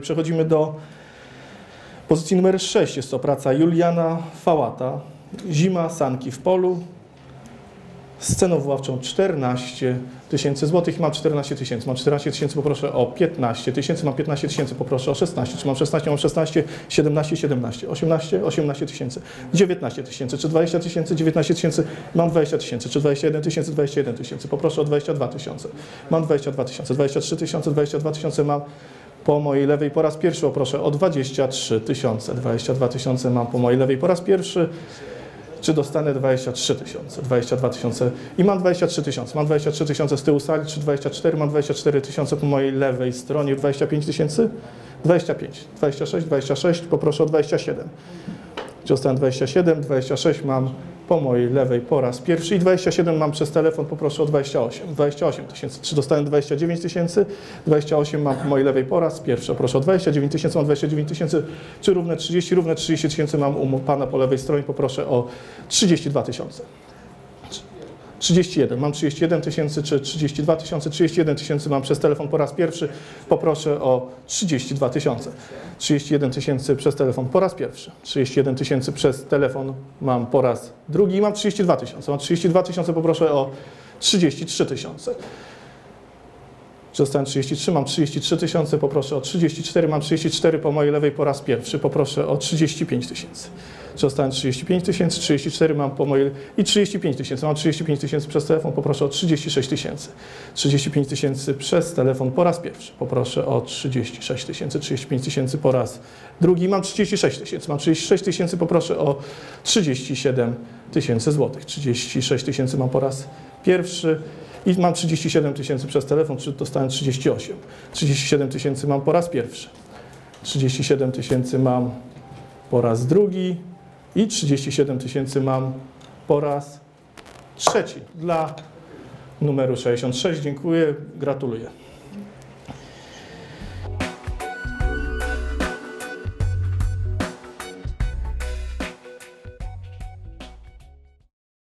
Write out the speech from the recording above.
Przechodzimy do pozycji numer 6. Jest to praca Juliana Fałata. Zima, sanki w polu. Sceną wyławczą 14 tysięcy złotych. Mam 14 tysięcy. Mam 14 tysięcy, poproszę o 15 tysięcy. Mam 15 tysięcy, poproszę o 16. Czy mam 16? Mam 16, 17, 17. 18, 18 tysięcy. 19 tysięcy. Czy 20 tysięcy? 19 tysięcy. Mam 20 tysięcy. Czy 21 tysięcy? 21 tysięcy. Poproszę o 22 tysiące. Mam 22 tysiące. 23 tysiące. 22 tysiące mam po mojej lewej po raz pierwszy poproszę o 23 tysiące. 22 tysiące mam po mojej lewej po raz pierwszy. Czy dostanę 23 tysiące? 22 tysiące i mam 23 tysiące. Mam 23 tysiące z tyłu sali, czy 24? Mam 24 tysiące po mojej lewej stronie. 25 tysięcy? 25. 26, 26, poproszę o 27. Czy dostanę 27? 26 mam po mojej lewej po raz pierwszy i 27 mam przez telefon, poproszę o 28. 28 tysięcy. Czy dostałem 29 tysięcy? 28 mam po mojej lewej po raz pierwszy, proszę o 29 tysięcy, mam 29 tysięcy. Czy równe 30? Równe 30 tysięcy mam u pana po lewej stronie, poproszę o 32 tysiące. 31. Mam 31 tysięcy czy 32 tysiące? 31 tysięcy mam przez telefon po raz pierwszy. Poproszę o 32 tysiące. 31 tysięcy przez telefon po raz pierwszy. 31 tysięcy przez telefon mam po raz drugi i mam 32 tysiące. Mam 32 tysiące, poproszę o 33 tysiące. Czy dostałem 33? Mam 33 tysiące, poproszę o 34. Mam 34 po mojej lewej po raz pierwszy, poproszę o 35 tysięcy. Dostałem 35 tysięcy? 34 mam po mojej i 35 tysięcy. Mam 35 tysięcy przez telefon, poproszę o 36 tysięcy. 35 tysięcy przez telefon po raz pierwszy, poproszę o 36 tysięcy. 35 tysięcy po raz drugi. Mam 36 tysięcy. Mam 36 tysięcy, poproszę o 37 tysięcy złotych. 36 tysięcy mam po raz pierwszy. I mam 37 tysięcy przez telefon, czy dostałem 38. 37 tysięcy mam po raz pierwszy. 37 tysięcy mam po raz drugi i 37 tysięcy mam po raz trzeci. Dla numeru 66 dziękuję, gratuluję.